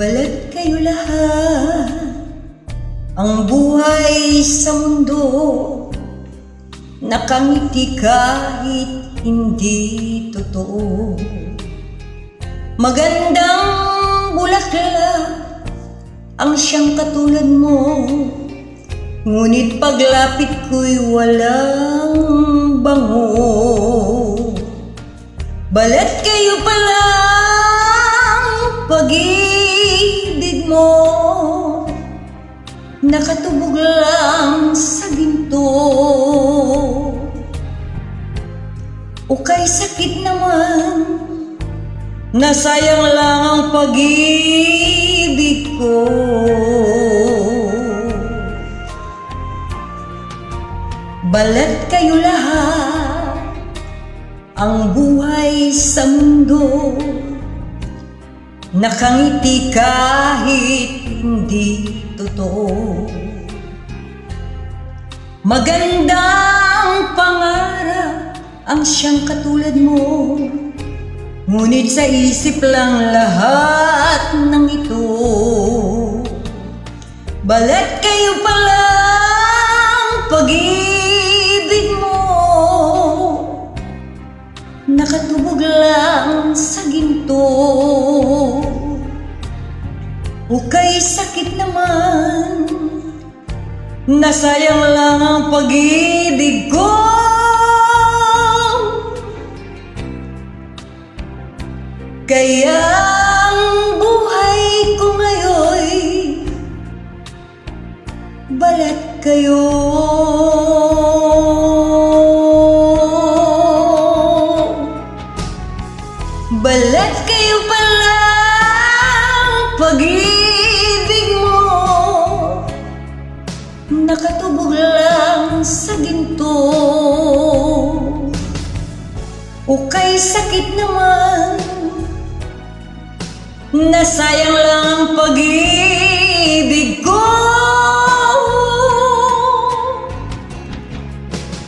Balat kayo lahat. Ang buhay sa mundo Nakangiti kahit hindi totoo. Magandang bulaklak Ang siyang katulad mo. Ngunit paglapit ko'y walang bango. Balat kayo palang pag-ibig mo. Nakatubog lang sa ginto. O kay sakit naman Nasayang lang ang pag-ibig ko. Balat kayo lahat Ang buhay sa mundo. Nakangiti kahit Magandang pangarap ang siyang katulad mo. Ngunit sa isip lang lahat ng ito. Balat kayo palang pag-ibig mo. Nakatubog lang sa ginto. O kay sakit naman Nasayang lang ang pag-ibig ko. Kaya ang buhay ko ngayon Balat kayo. Balat kayo pala Pag-ibig O kay sakit naman. Nasayang lang ang pag-ibig ko.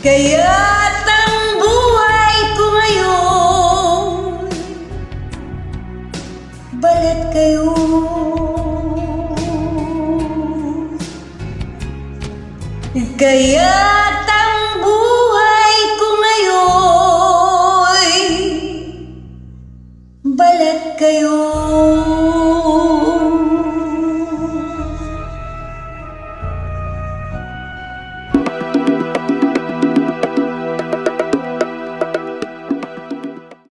Kaya't ang buhay ko ngayon Balat kayo. Kaya't